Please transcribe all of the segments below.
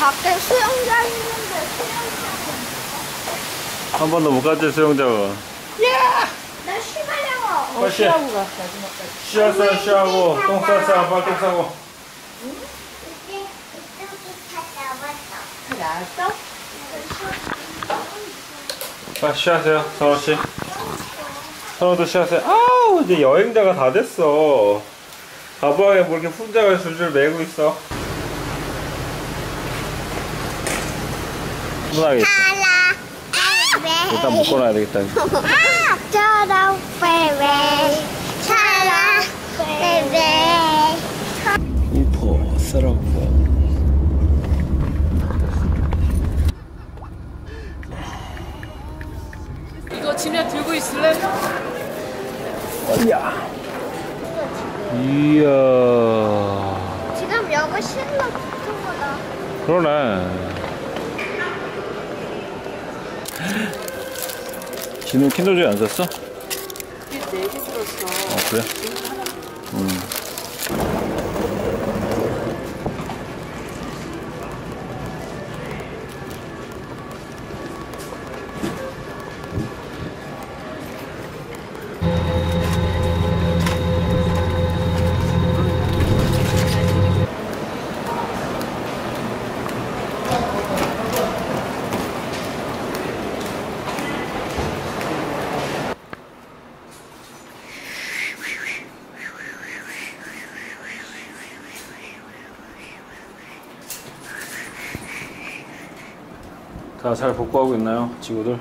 밖에 수영장 있는데 수영장. 한 번도 못 갔지 수영장은 야! 나 쉬가려고. 빨리 쉬하고 가. 쉬었어요 쉬하고 똥 쌌어요 아빠 똥 싸고 다 나왔어. 나왔어? 빨리 쉬하세요 선호씨 선호도 쉬하세요 아우 이제 여행자가 다 됐어 가방에 뭐 이렇게 훈장을 줄줄 매고 있어 훈하겠어 차라. 일단 묶어놔야 되겠다 아, 차라 베베. 차라 베베. 우퍼 쓰라고 이거 지면 들고 있을래? 이야 이야 지금 여기 실로 붙은 거다. 그러네 진우 킨더조이 안 샀어? 네개 들었어. 어 그래? 음. 다 잘 복구하고 있나요, 친구들?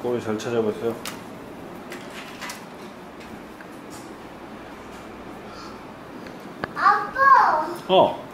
꼬리 잘 찾아보세요. 아빠, 어,